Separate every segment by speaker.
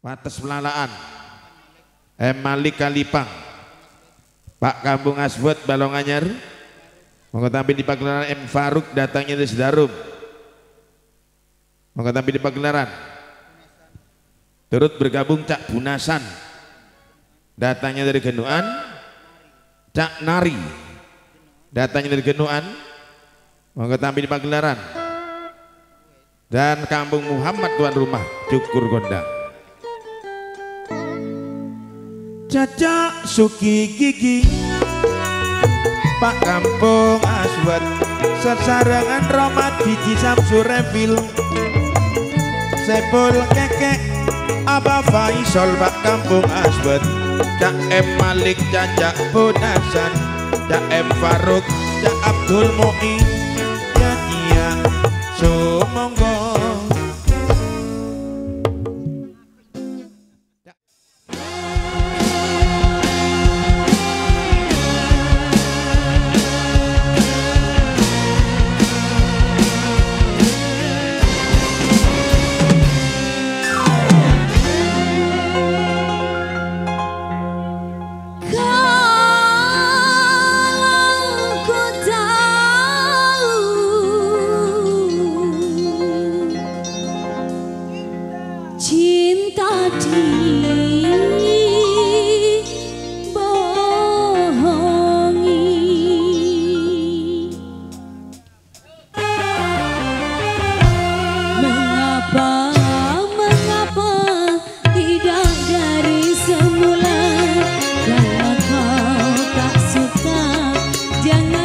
Speaker 1: Wates Melalaan M. Malik Kalipang. Pak Kampung Asbot Balonganyar Monggo tampil di pagelaran M. Faruk datangnya dari Sedarum Monggo tampil di pagelaran Turut bergabung Cak Bunasan. Datangnya dari Genuan Cak Nari. Datangnya dari Genuan Monggo tampil di pagelaran Dan Kampung Muhammad tuan rumah Cukur Gondang Cacak Suki Gigi. Pak Kampung Aswad Sesarangan Romat Gigi Samsu Revil Sepul Kekek Aba Faisal Pak Kampung Aswad. Cak M Malik Cacak Bonasan Cak M Faruk Cak Abdul Mu'in Ya iya Sumonggo
Speaker 2: Ya no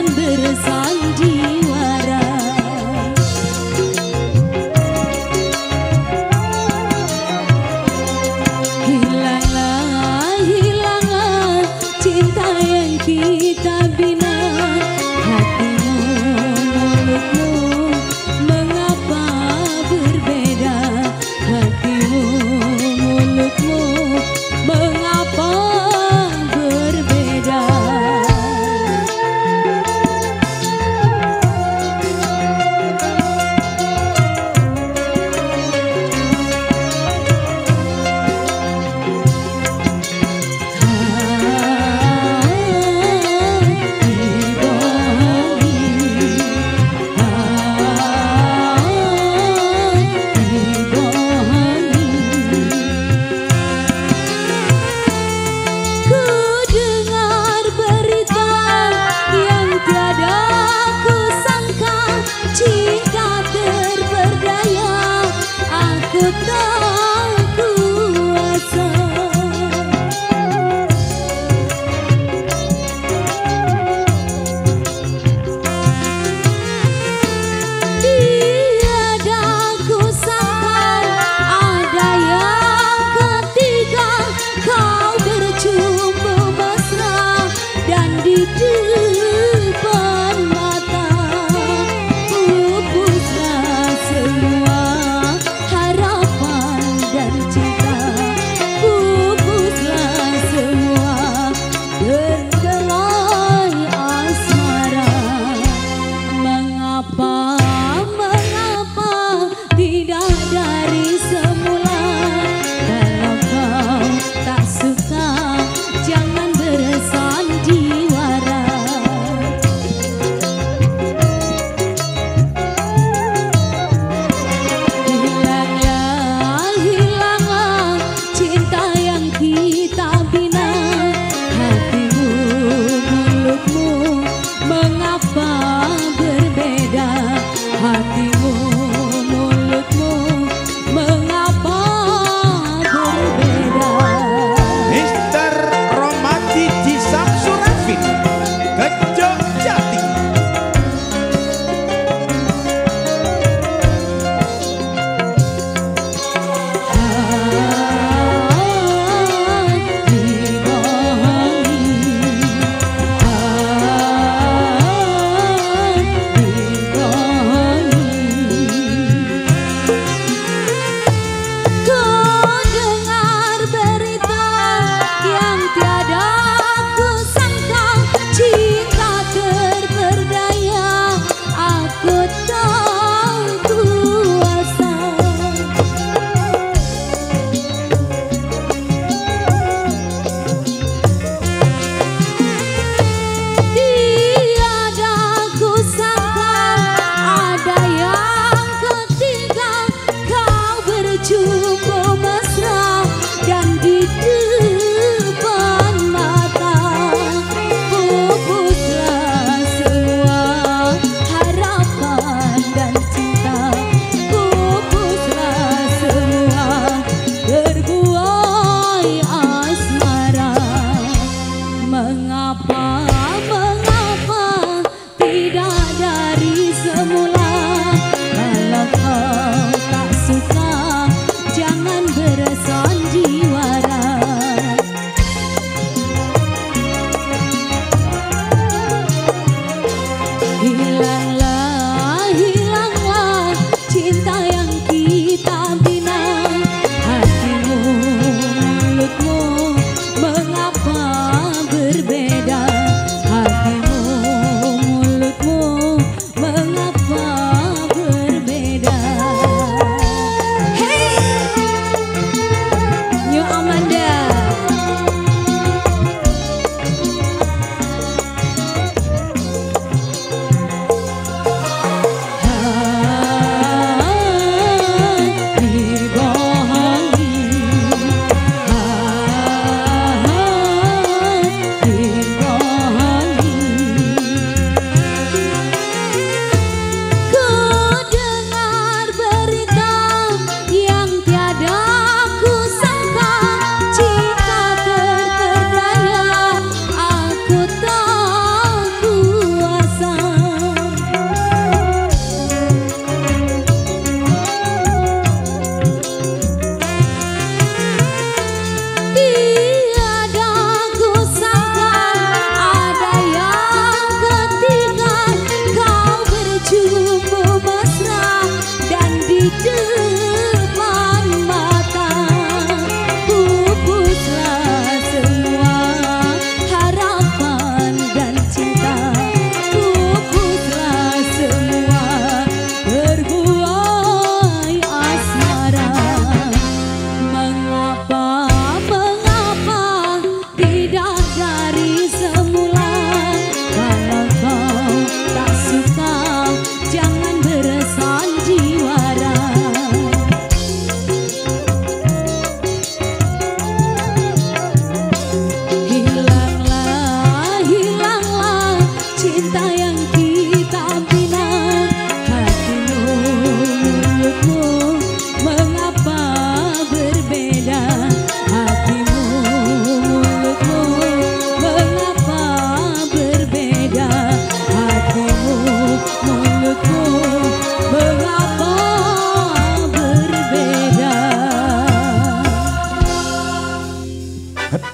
Speaker 2: do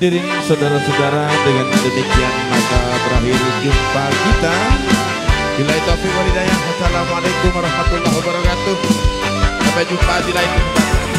Speaker 1: Hadirin saudara-saudara dengan demikian maka berakhir jumpa kita. Bila taufiq. Assalamualaikum warahmatullahi wabarakatuh. Sampai jumpa di lain kesempatan.